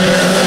Yeah.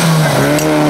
Yeah.